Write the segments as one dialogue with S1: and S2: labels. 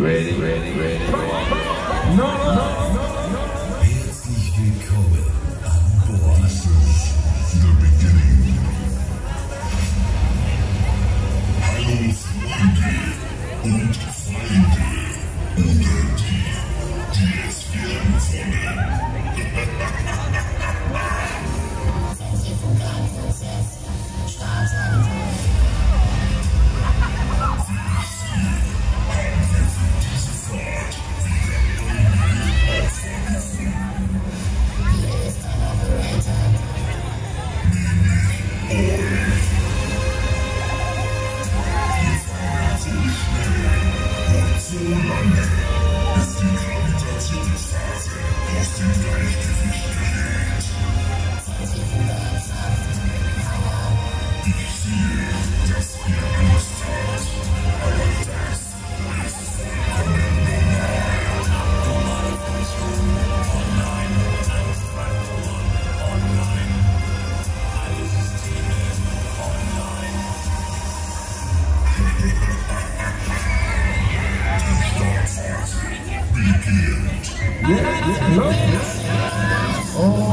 S1: ready, ready, ready. No, no, no, no, no.
S2: Herzlich willkommen an Bord. This is the beginning. Hallo Freunde und Feinde oder die, die es werden wollen. Beginnt.
S1: Und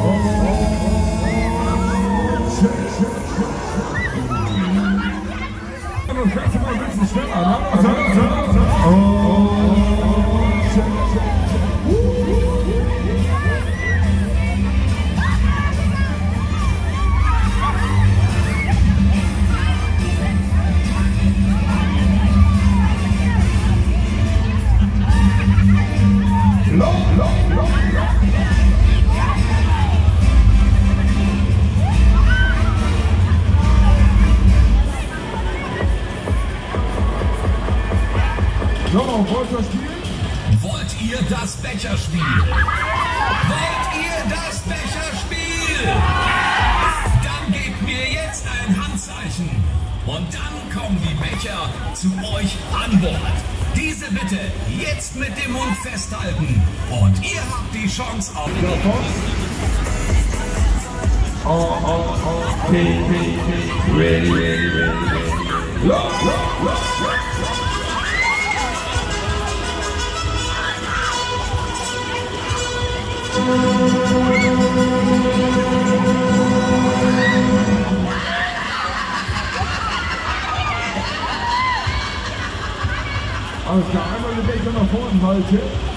S1: So, wollt ihr spielen?
S3: Wollt ihr das Becherspiel? Wollt ihr das Becherspiel? Dann gebt mir jetzt ein Handzeichen. Und dann kommen die Becher zu euch an Bord. Diese bitte jetzt mit dem Mund festhalten. Und ihr habt die Chance auf...
S1: Oh, oh, oh, P, P, P. Ready, ready, ready, ready. Low, low, low, low. Alles klar, einmal die Becher nach vorne halten.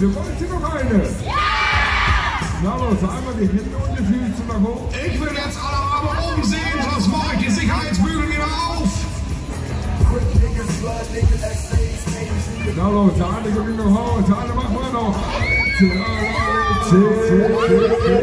S1: Leise. Wollt ihr noch eine? Na los, einmal die Hände und die Füße nach oben.
S3: Ich will jetzt alle Arme umsehen, sonst mache ich die Sicherheitsbügel wieder auf.
S1: Na los, eine geht noch der eine macht mal noch. Zähl, zähl, zähl, zähl. Gut.